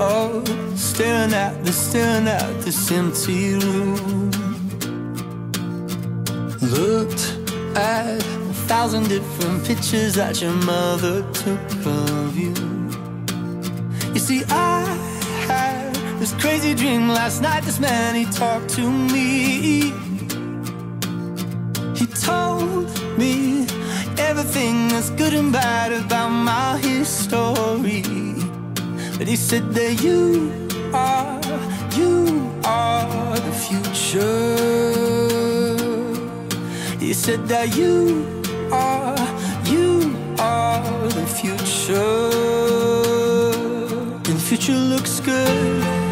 Up staring at the staring at this empty room. Looked at a thousand different pictures that your mother took of you. You see, I had this crazy dream last night. This man he talked to me. He told me everything that's good and bad about my history. But he said that you are, you are the future. He said that you are, you are the future. And the future looks good.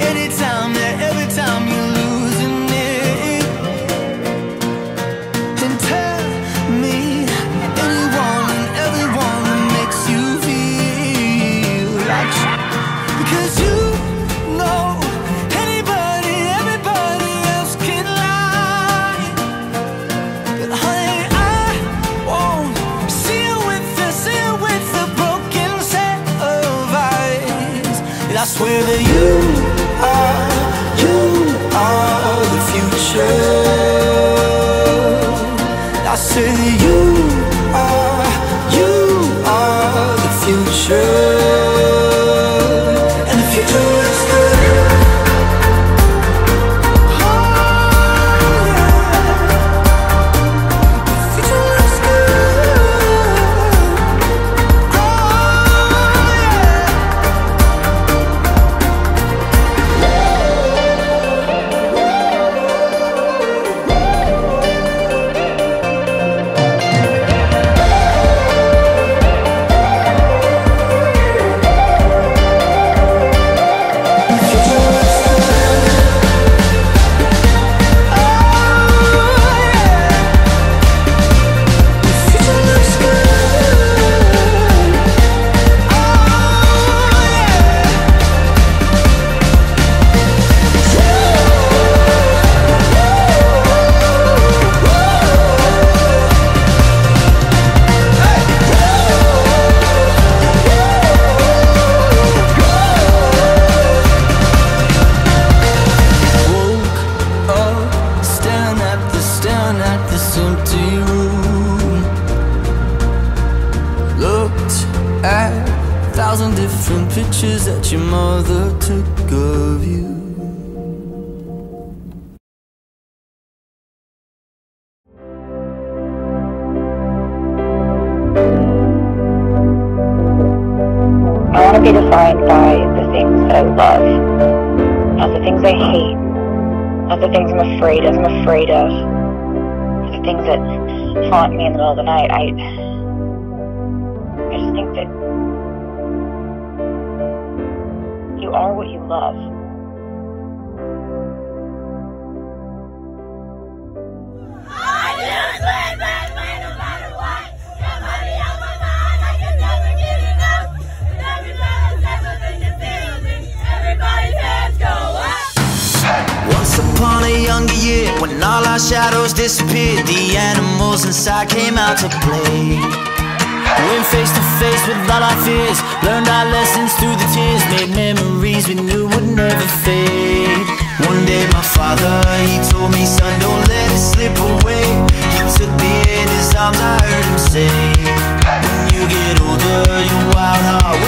Anytime, yeah, every time you're losing it. And tell me anyone and everyone that makes you feel like. Because you know anybody, everybody else can lie. But honey, I won't see you with see you with broken set of eyes. And I swear that you are, the future. I see you empty room. Looked at a thousand different pictures that your mother took of you. I want to be defined by the things that I love, not the things I hate, not the things I'm afraid of. I'm afraid of the things that haunt me in the middle of the night. I, I just think that you are what you love. All our shadows disappeared, the animals inside came out to play. Went face to face with all our fears, learned our lessons through the tears, made memories we knew would never fade. One day my father, he told me, son, don't let it slip away. He took me in his arms, I heard him say, When you get older, your wild heart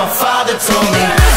My father told me.